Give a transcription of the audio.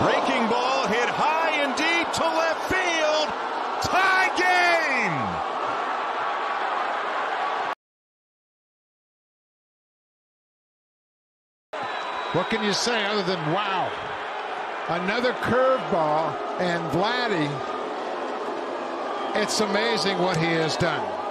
Breaking ball hit high and deep to left field. Tie game. What can you say other than wow? Another curveball, and Vladdy, it's amazing what he has done.